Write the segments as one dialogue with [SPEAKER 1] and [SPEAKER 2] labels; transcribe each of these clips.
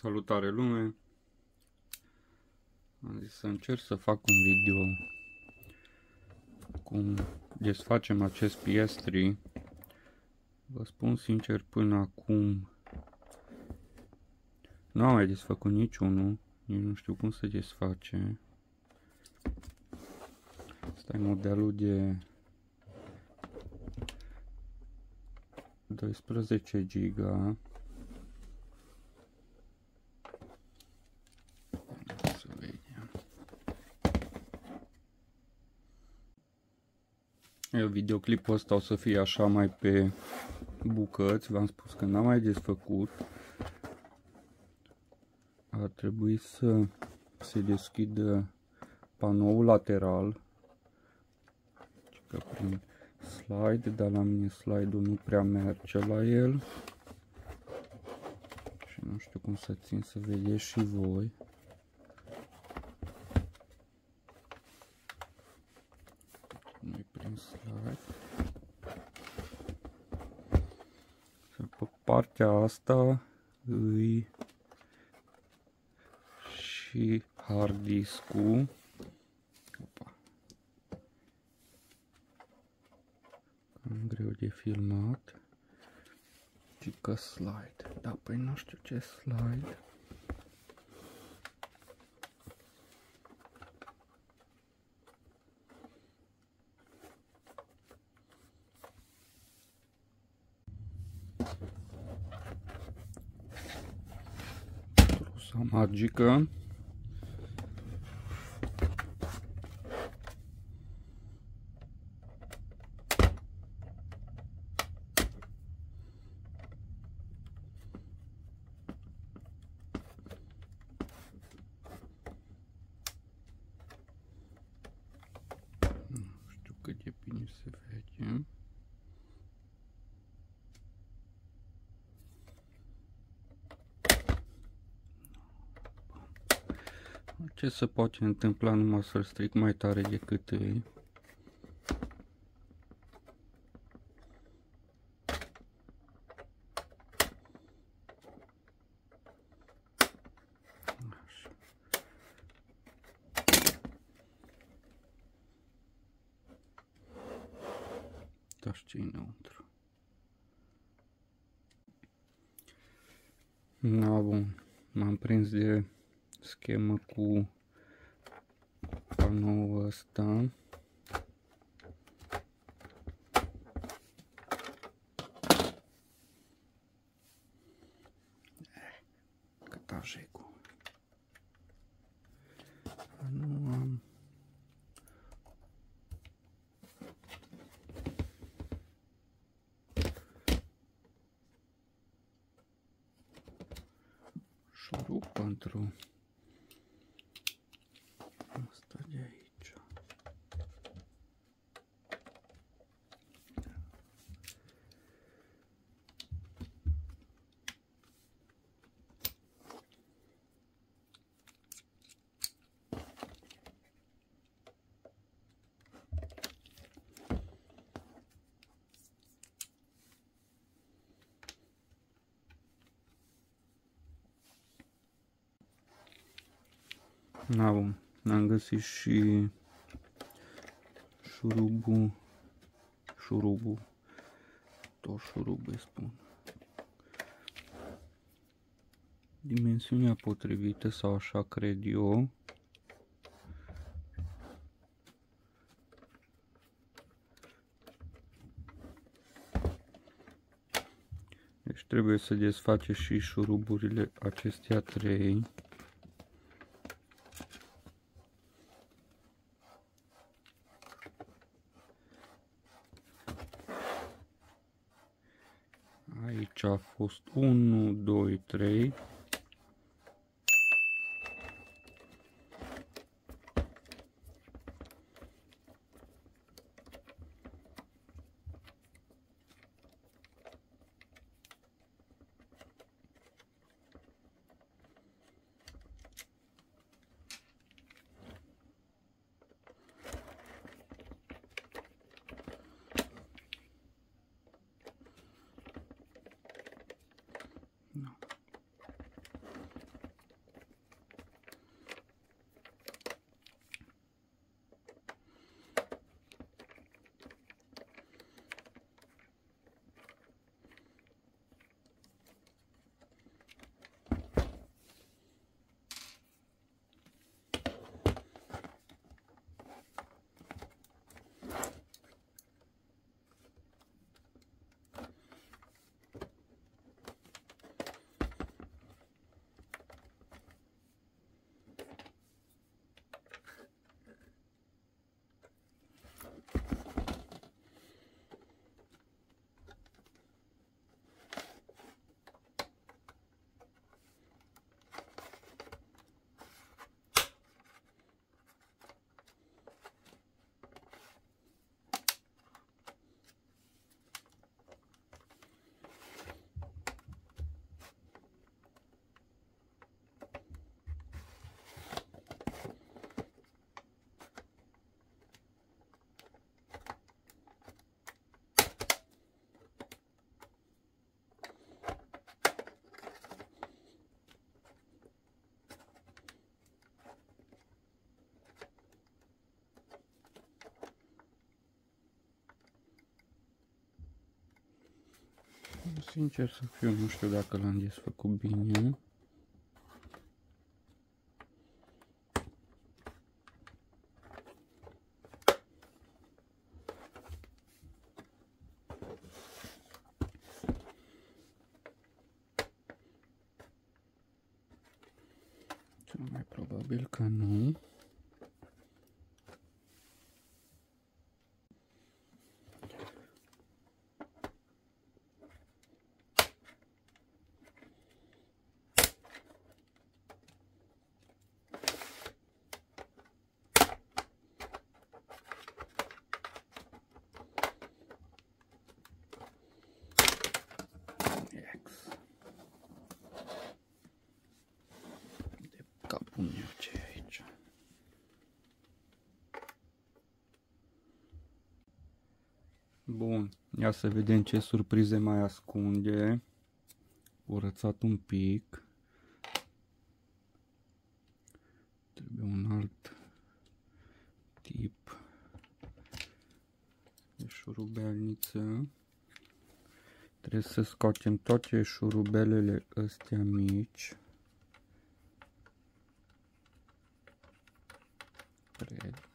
[SPEAKER 1] Salutare lume! Am zis să încerc să fac un video cum desfacem acest PS3 Vă spun sincer până acum nu am mai desfăcut niciunul nici nu știu cum se desface. Asta e modelul de 12 giga Videoclipul ăsta o să fie așa mai pe bucăți, v-am spus că n-am mai desfăcut. Ar trebui să se deschidă panoul lateral. Că prin slide, dar la mine slide-ul nu prea merge la el. Și nu știu cum să țin să vedeți și voi. slide. Pe partea asta îi și hard disk-ul. greu de filmat. Și că slide. Da, păi nu știu ce slide. Magică. Nu știu cât de bine Ce se poate întâmpla numai să-l stric mai tare decât ei? Da, ce înăuntru. Na, bun. M-am prins de schemă cu panoul ăsta. Cât cu. Nu am șurup pentru Na bun, am găsit și șurubul, șurubul, tot șurubul îi spun. Dimensiunea potrivită sau așa cred eu. Deci trebuie să desface și șuruburile acestea trei. Aici a fost 1, 2, 3. Sincer să fiu, nu știu dacă l-am desfăcut bine. Cel mai probabil că nu. Capul meu ce e aici. Bun, ia să vedem ce surprize mai ascunde. Curățat un pic. Trebuie un alt tip de șurubelniță. Trebuie să scoatem toate șurubelele astea mici. cred.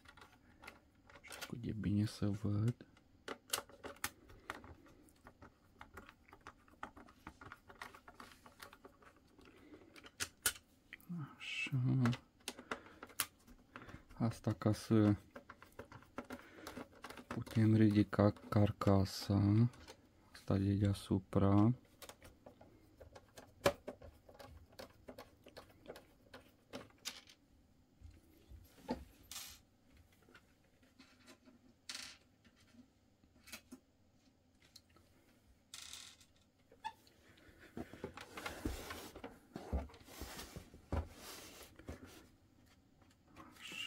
[SPEAKER 1] Știu cât e bine să văd. Așa. Asta ca să putem ridica carcasa. Asta de deasupra.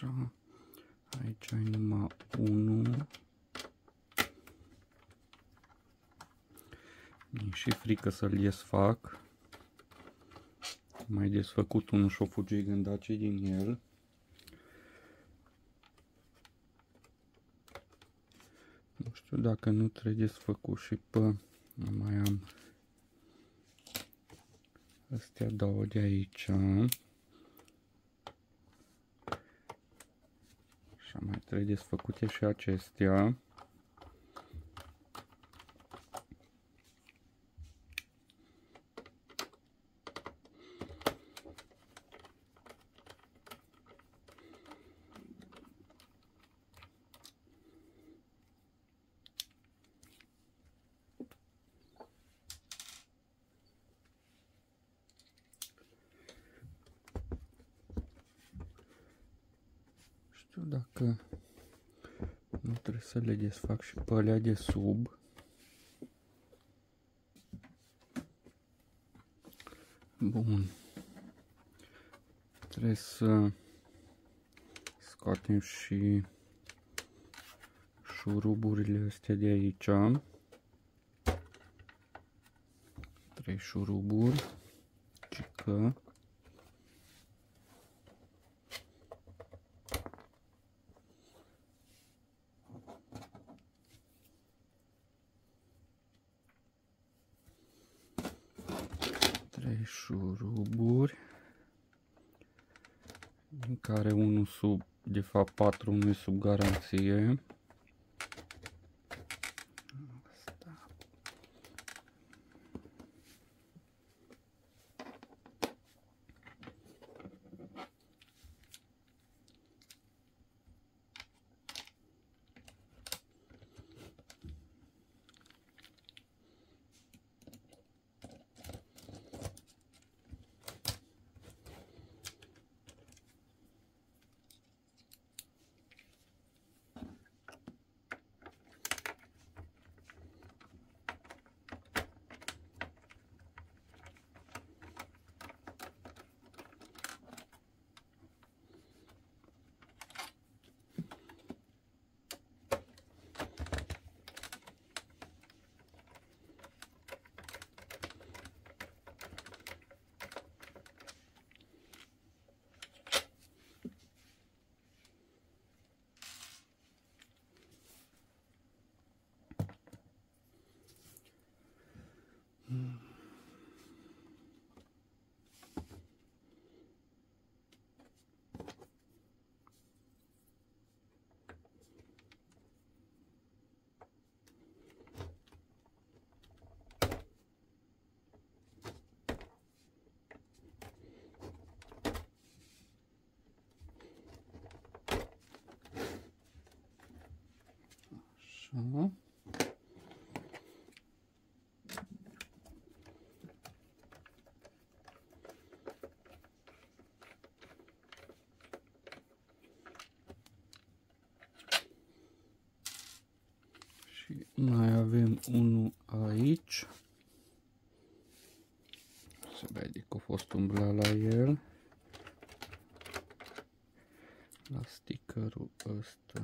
[SPEAKER 1] Așa. Aici ai numai 1. Mi și frică să-l desfac. Mai desfăcut unul și-o fugi gândace din el. Nu știu dacă nu trebuie desfăcut și pe mai am astea două de aici. Așa, mai trebuie desfăcute și acestea. știu dacă nu trebuie să le desfac și pe alea de sub. Bun. Trebuie să scoatem și șuruburile astea de aici. Trei șuruburi. Cică. FA4 nu e sub garanție. Așa. Și mai avem unul aici. Se vede că a fost umblat la el. La stickerul ăsta.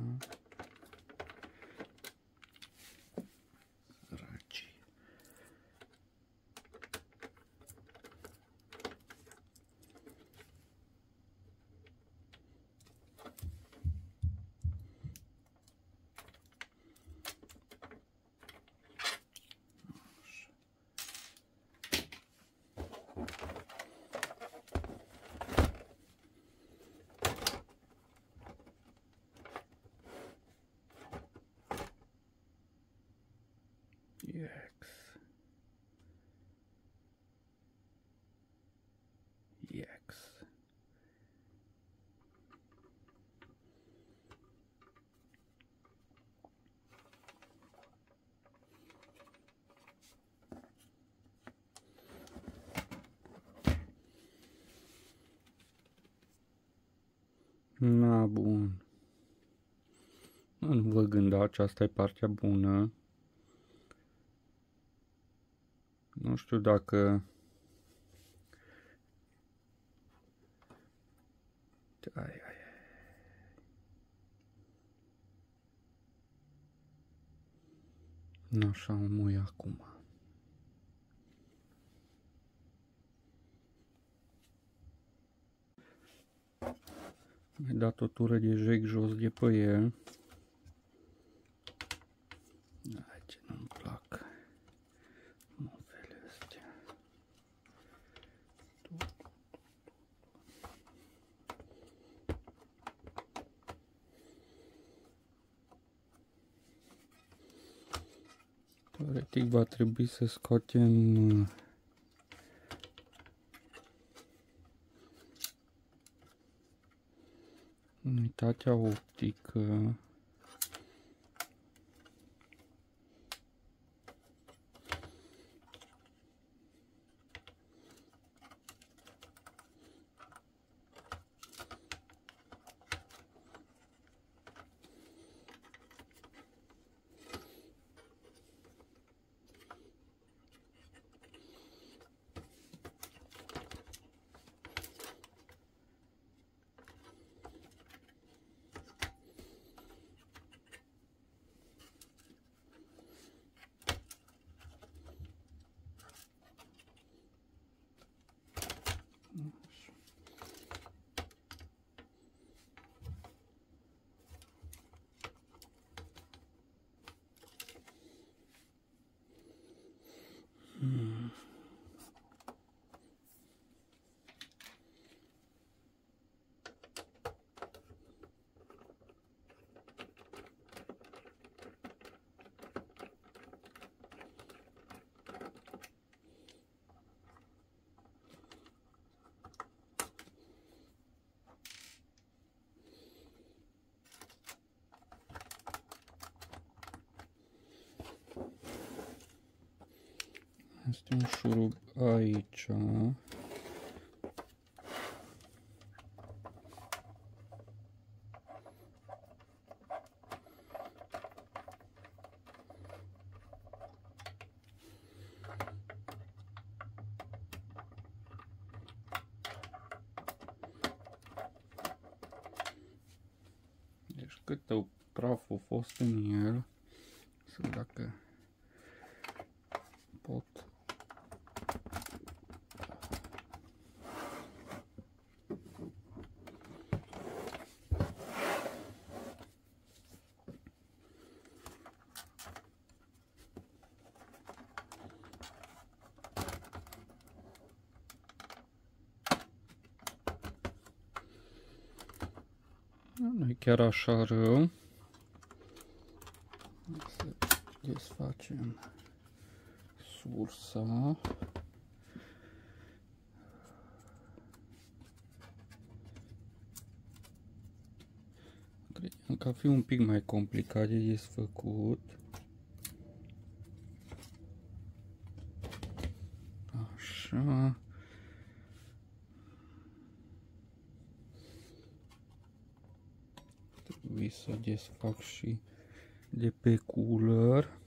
[SPEAKER 1] Na, bun. Nu vă gânda, aceasta e partea bună. Nu știu dacă... Ai, ai, ai. Nu așa o mui acum. Mai dat o tură de jec jos de pe el. Ai, ce nu-mi plac. Mufele astea. Teoretic va trebui să scoatem unitatea optică Este un șurub aici. Chiar așa rău. Să desfacem sursa. Cred că fi un pic mai complicat de desfăcut. Așa. Trebuie să desfac și de pe cooler.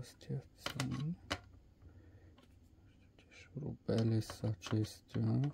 [SPEAKER 1] astea sunt șurubele acestea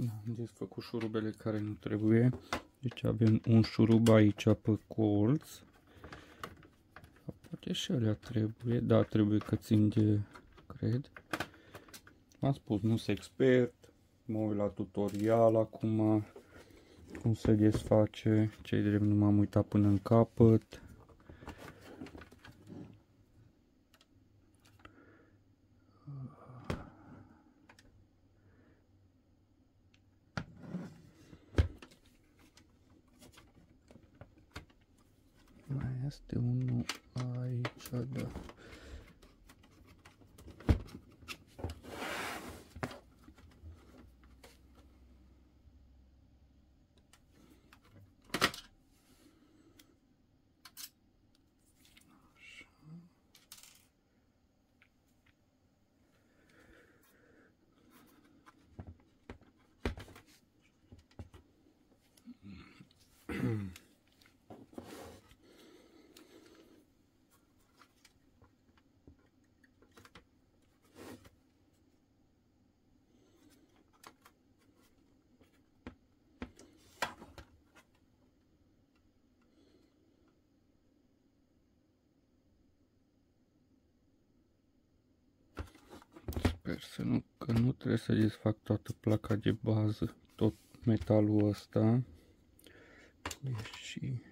[SPEAKER 1] am desfăcut șurubele care nu trebuie. Deci avem un șurub aici pe colț. Poate și alea trebuie. Da, trebuie că țin de, cred. am spus, nu sunt expert. Mă uit la tutorial acum. Cum se desface. Cei drept nu m-am uitat până în capăt. Este unul aici, da. Sper să nu, că nu trebuie să desfac toată placa de bază, tot metalul ăsta. Și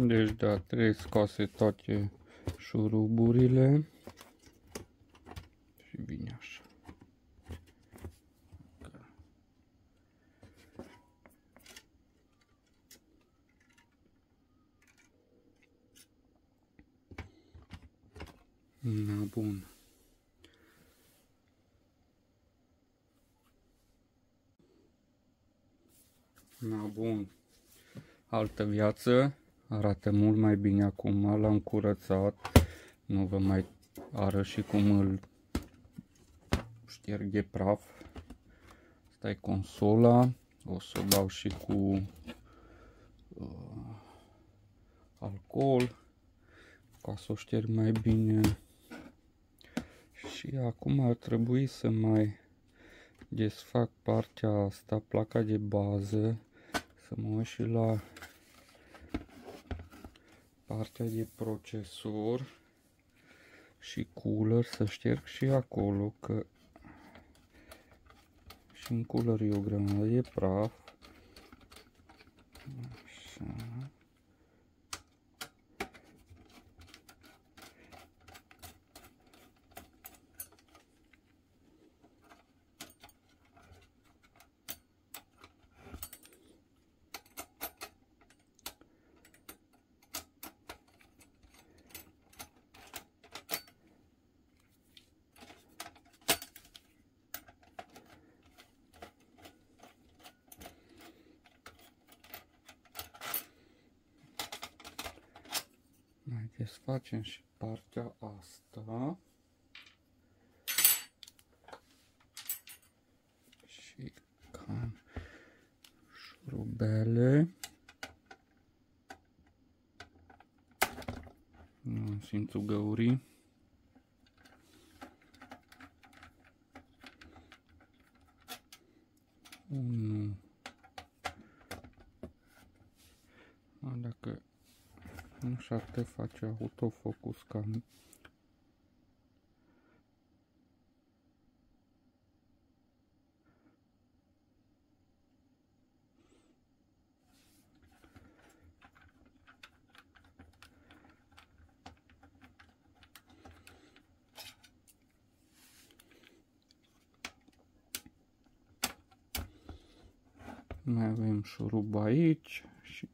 [SPEAKER 1] Deci da, trebuie scoase toate șuruburile și bine așa. Na bun. Na bun. Altă viață. Arată mult mai bine acum. L-am curățat. Nu vă mai arăt și cum îl șterge praf. Asta e consola. O să o dau și cu uh, alcool ca să o șterg mai bine. Și acum ar trebui să mai desfac partea asta, placa de bază, să mă uit și la partea de procesor și cooler, să șterg și acolo, că și în cooler e o grămadă de praf. Așa. Mai desfacem și partea asta. Și cam șurubele. Nu simțul găurii. Unu. Dacă nu și-ar te face autofocus ca you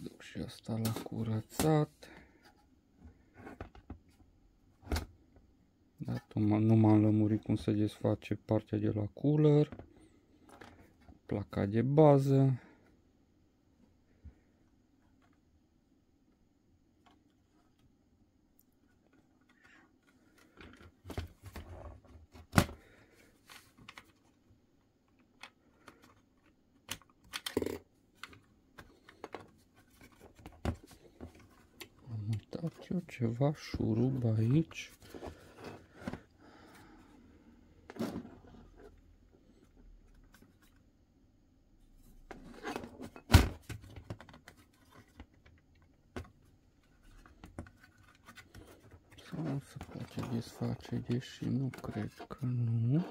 [SPEAKER 1] duc și asta la curățat. Da, nu m-am lămurit cum se desface partea de la cooler. Placa de bază. Am uitat eu ceva șurub aici. Sau se poate desface, deși nu cred că nu.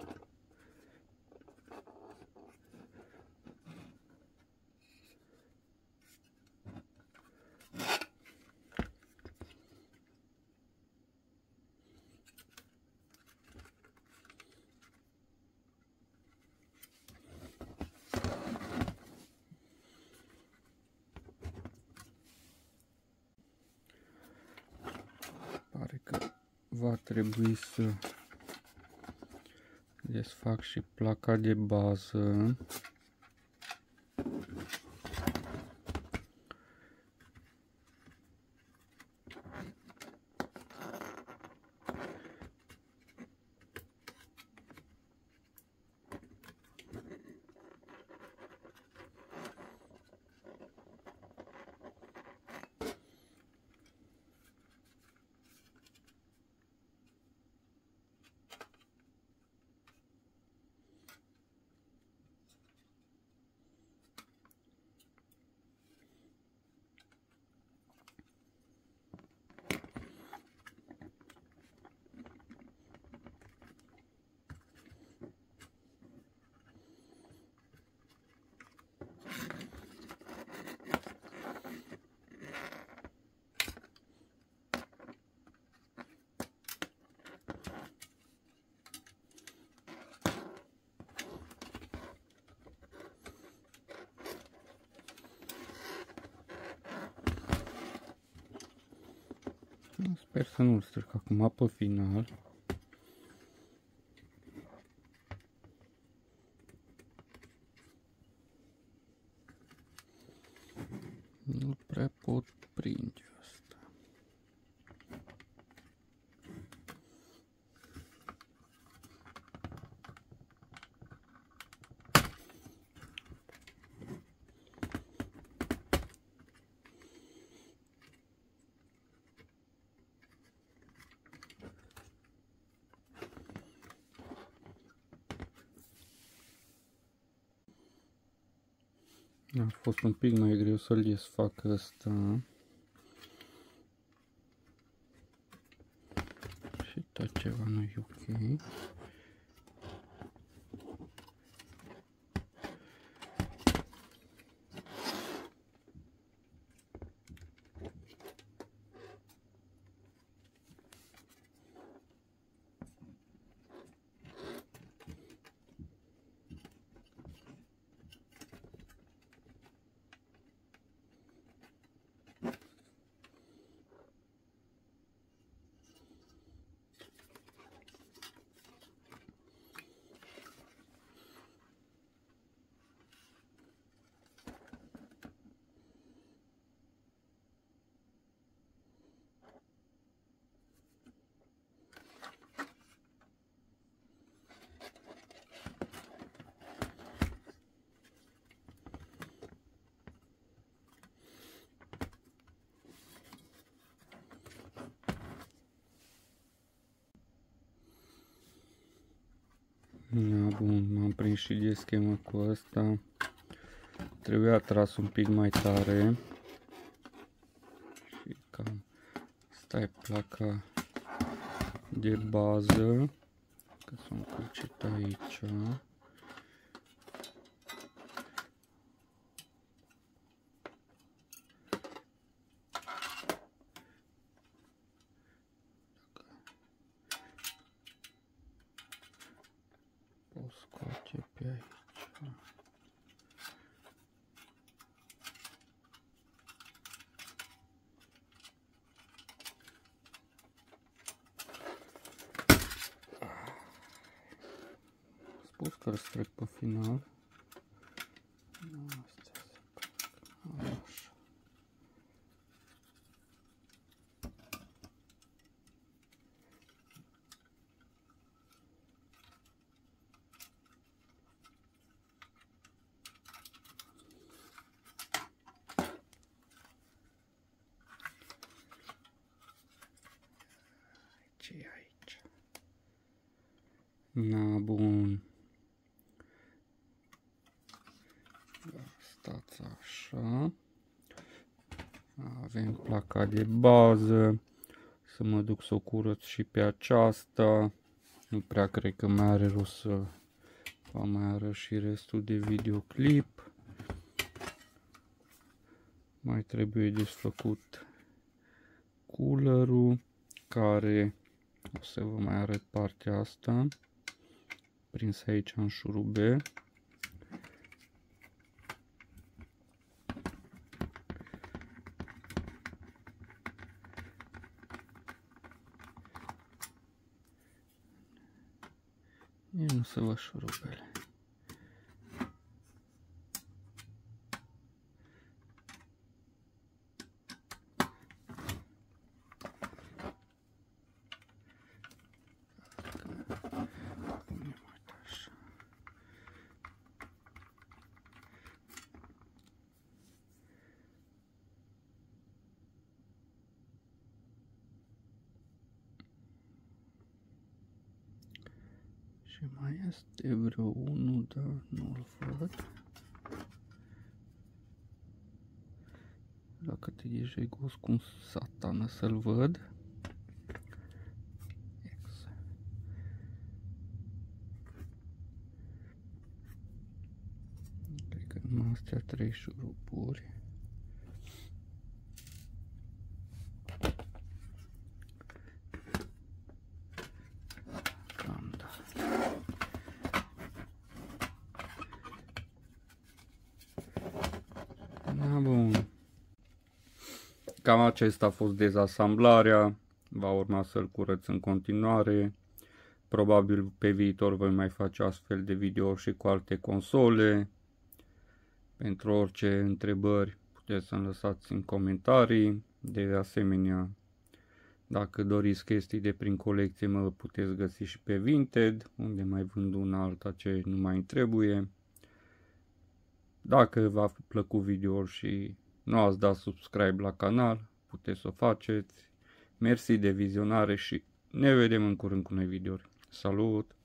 [SPEAKER 1] Pare că va trebui să desfac și placa de bază. Sper să nu-l stric acum pe final. Nu prea pot prinde. A fost un pic mai greu să-l desfac ăsta. Și tot ceva nu e ok. Da, bun, m-am prins și de schemă cu asta. Trebuia tras un pic mai tare. Și cam stai placa de bază. Că sunt încălcit aici. Spus că îl trec pe final. ce aici? Na, bun. Stați așa. Avem placa de bază. Să mă duc să o curăț și pe aceasta. Nu prea cred că mai are rost să vă mai arăt și restul de videoclip. Mai trebuie desfăcut coolerul care o să vă mai arăt partea asta prins aici în șurube nu se văd șurubele. Și mai este vreo unul, dar nu-l văd. Dacă te ești gos cum satana să-l văd. Cred că numai astea trei șurupuri. Cam acesta a fost dezasamblarea. va urma să-l curăț în continuare. Probabil pe viitor voi mai face astfel de video și cu alte console. Pentru orice întrebări puteți să-mi lăsați în comentarii. De asemenea, dacă doriți chestii de prin colecție, mă puteți găsi și pe Vinted, unde mai vând una alta ce nu mai trebuie. Dacă v-a plăcut video și nu ați dat subscribe la canal, puteți să o faceți. Mersi de vizionare și ne vedem în curând cu noi videouri. Salut!